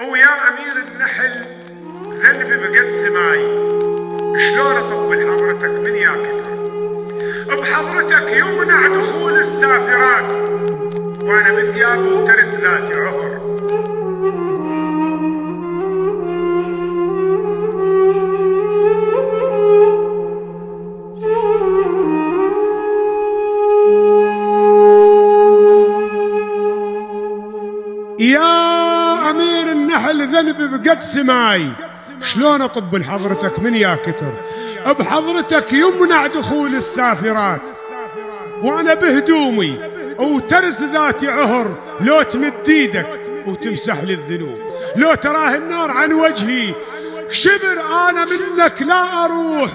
أو يا أمير النحل ذنبي بقد سماي شلون اطول حضرتك من يا كتر؟ بحضرتك يمنع دخول السافرات وأنا بثياب وترس ذاتي عهر يا أمير النحل ذنبي بقد سماي. شلون أطب لحضرتك من يا كتر؟ بحضرتك يمنع دخول السافرات. وأنا بهدومي وترس ذاتي عهر لو تمد إيدك وتمسح لي الذنوب. لو تراه النار عن وجهي شبر أنا منك لا أروح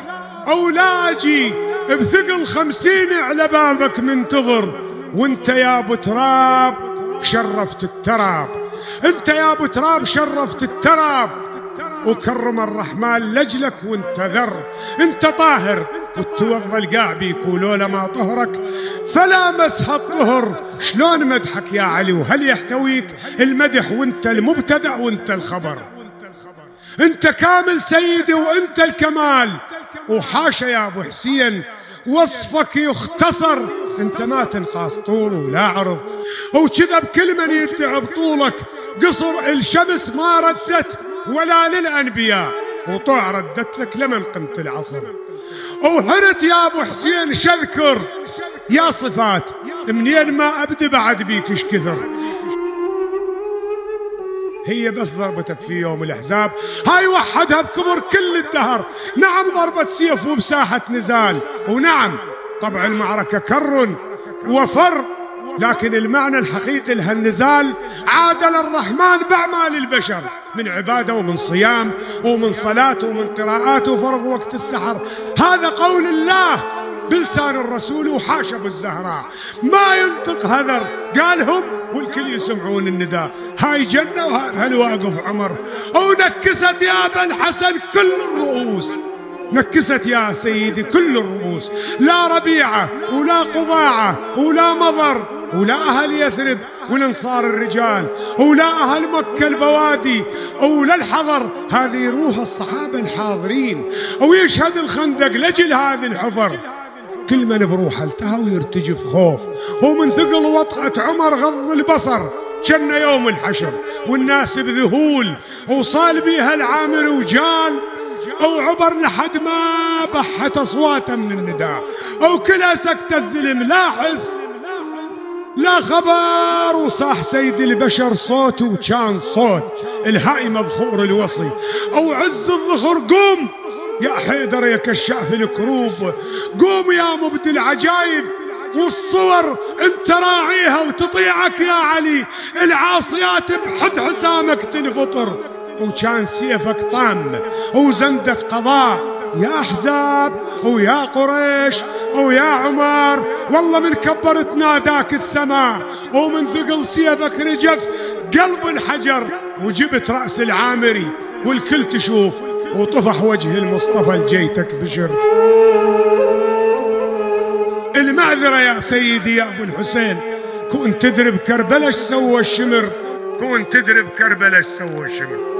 أو لا أجي. بثقل خمسين على بابك منتظر. وانت يا ابو تراب شرفت التراب. انت يا ابو تراب شرفت التراب. وكرم الرحمن لجلك وانت ذر انت طاهر وتوضى القاع بيك ولولا ما طهرك. فلا مسح الطهر شلون مدحك يا علي؟ وهل يحتويك المدح وانت المبتدع وانت الخبر؟ انت كامل سيدي وانت الكمال. وحاشا يا ابو حسين وصفك يختصر. انت ما تنقاس طول ولا عرض. وكذا بكل من يدعي بطولك قصر الشمس ما ردت ولا للأنبياء وطوع ردت لك لمن قمت العصر. وهرت يا أبو حسين شذكر يا صفات منين ما ابدي بعد بيك إيش كثر. هي بس ضربتك في يوم الأحزاب هاي وحدها بكبر كل الدهر. نعم ضربة سيف وبساحة نزال. ونعم طبع المعركة كر وفر. لكن المعنى الحقيقي لهالنزال عادل الرحمن بأعمال البشر من عبادة ومن صيام ومن صلاة ومن قراءات وفرض وقت السحر. هذا قول الله بلسان الرسول وحاشا بالزهراء. ما ينطق هذر قالهم والكل يسمعون النداء. هاي جنة وهذا الواقف عمر. ونكست يا بن حسن كل الرؤوس. نكست يا سيدي كل الرؤوس. لا ربيعة ولا قضاعة ولا مضر ولا أهل يثرب والانصار الرجال ولا أهل مكة البوادي ولا الحضر. هذه روح الصحابة الحاضرين. ويشهد الخندق لجل هذه الحفر. كل من بروحه التهى ويرتجف خوف. ومن ثقل وطأة عمر غض البصر. كان يوم الحشر. والناس بذهول. وصال بيها العامر وجال أو عبر لحد ما بحت أصواته من النداء. أو كلها سكت الزلم لا حس لا خبر وصاح سيد البشر صوت وكان صوت. الهائي مبخور الوصي. أو عز الظهر قوم! يا حيدر يا كشاف الكروب! قوم يا مبدي العجايب! والصور انت راعيها وتطيعك يا علي! العاصيات بحد حسامك تنفطر! وكان سيفك طام وزندك قضاء! يا أحزاب! ويا قريش! ويا عمر والله من كبرت ناداك السماء ومن ثقل سيفك رجف قلب الحجر وجبت رأس العامري والكل تشوف وطفح وجه المصطفى الجيتك بشر. المعذرة يا سيدي يا أبو الحسين كون تدري بكربلاء سوى الشمر. كون تدري بكربلاء سوى الشمر.